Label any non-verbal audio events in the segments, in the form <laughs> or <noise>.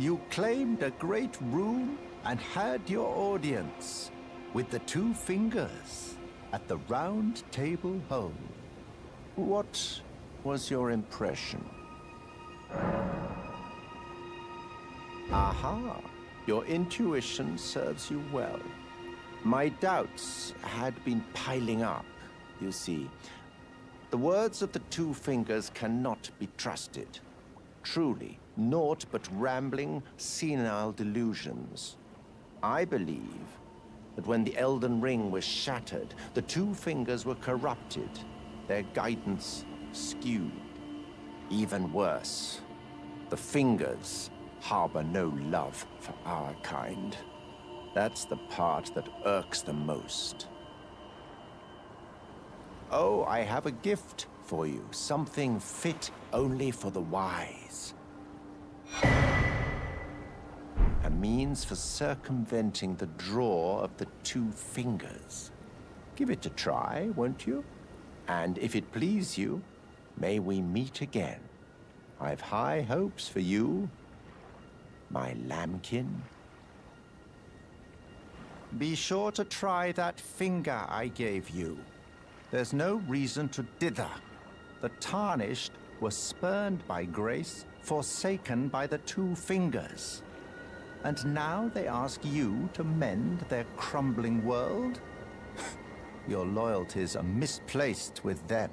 You claimed a great rune and had your audience with the two fingers at the round table hole. What was your impression? Aha, your intuition serves you well. My doubts had been piling up, you see. The words of the two fingers cannot be trusted. Truly, naught but rambling, senile delusions. I believe that when the Elden Ring was shattered, the two fingers were corrupted, their guidance skewed. Even worse, the fingers harbor no love for our kind. That's the part that irks the most. Oh, I have a gift for you. Something fit only for the wise. A means for circumventing the draw of the two fingers. Give it a try, won't you? And if it please you, may we meet again. I've high hopes for you, my lambkin. Be sure to try that finger I gave you. There's no reason to dither. The tarnished were spurned by grace, forsaken by the two fingers. And now they ask you to mend their crumbling world? <laughs> Your loyalties are misplaced with them.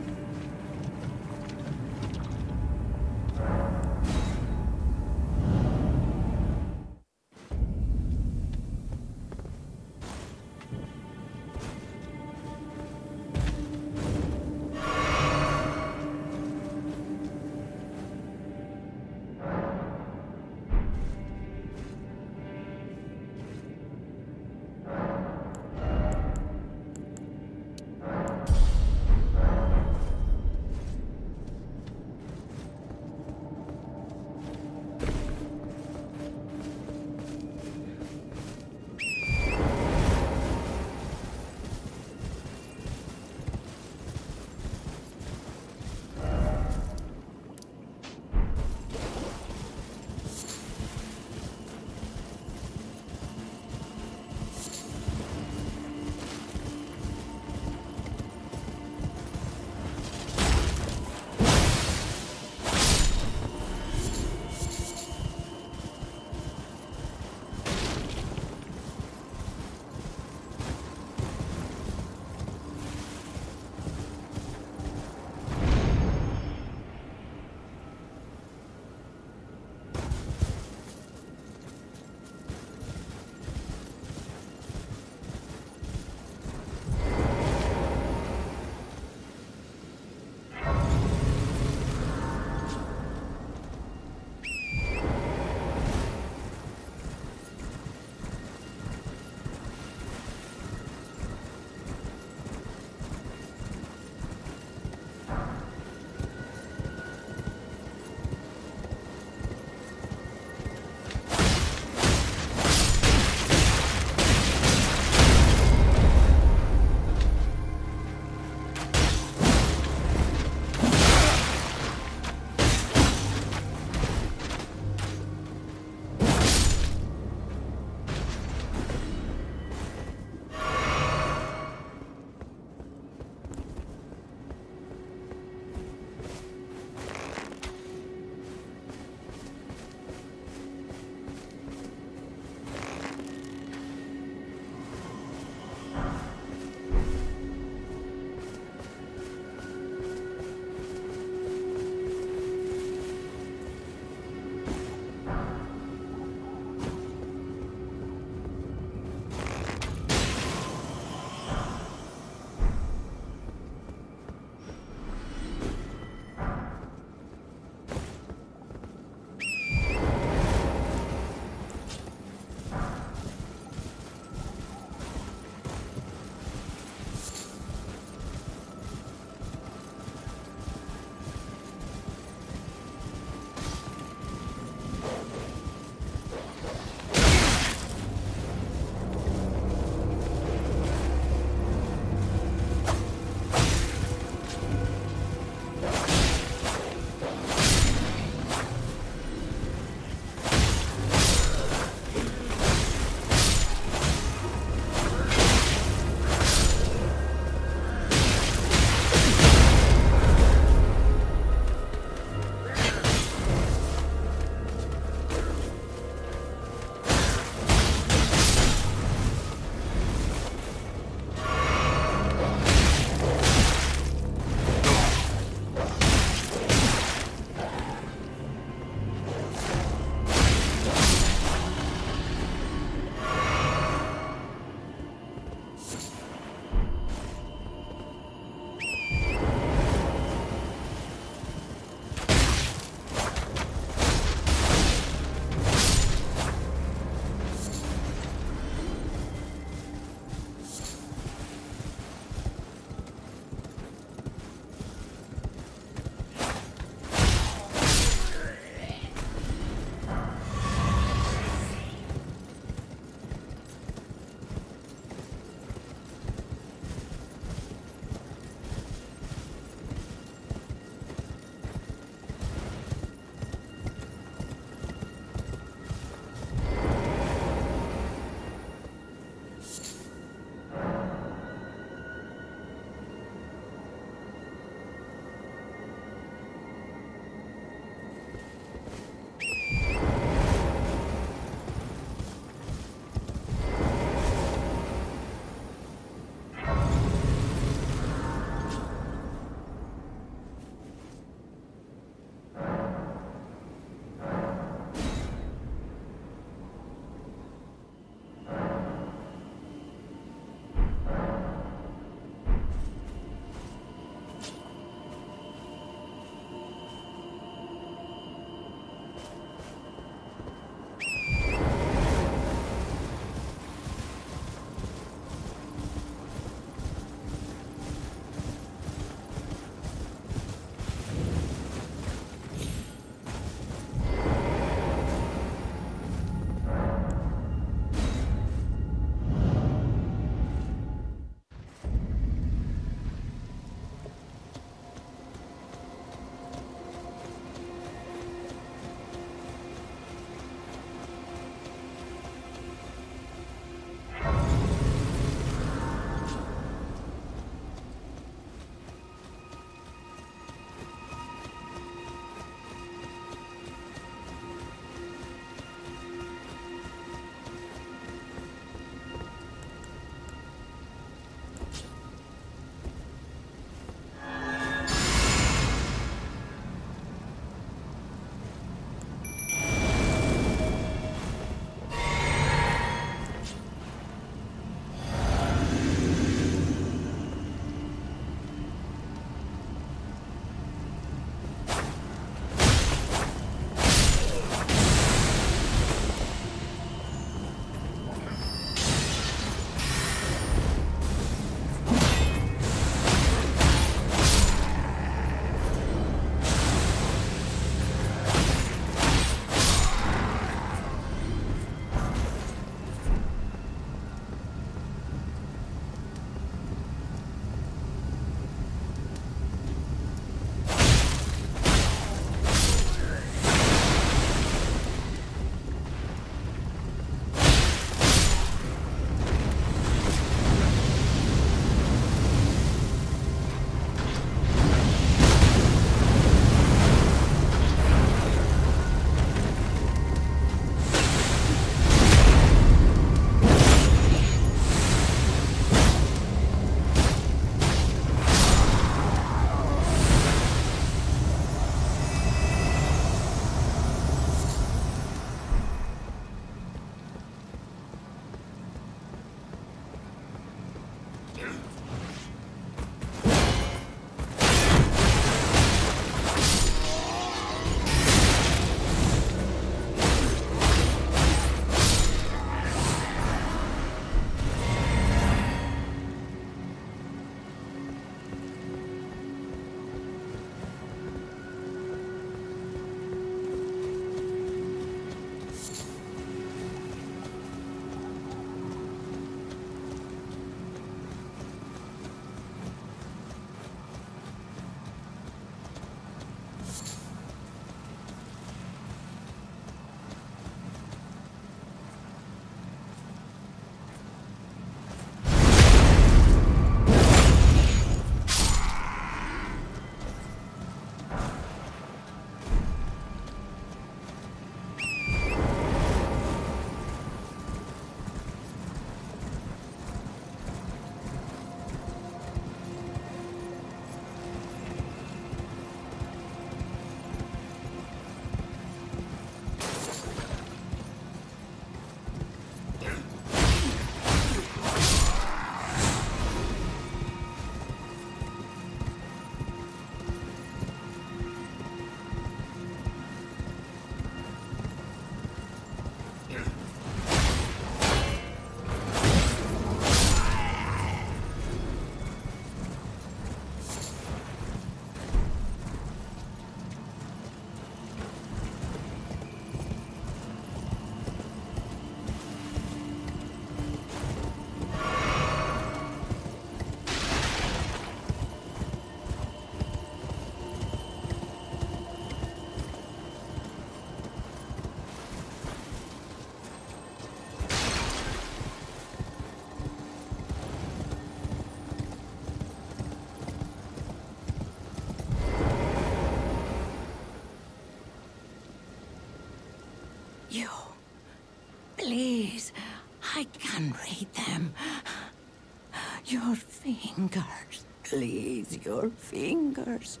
Fingers, please, your fingers.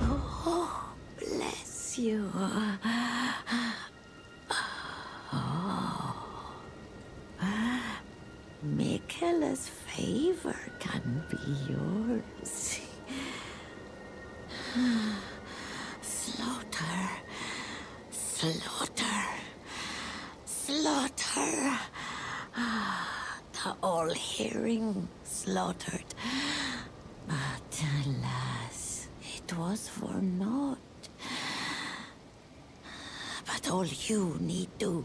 Oh, bless you. Oh. Miquella's favor can be yours. Slaughtered. But alas, it was for naught. But all you need do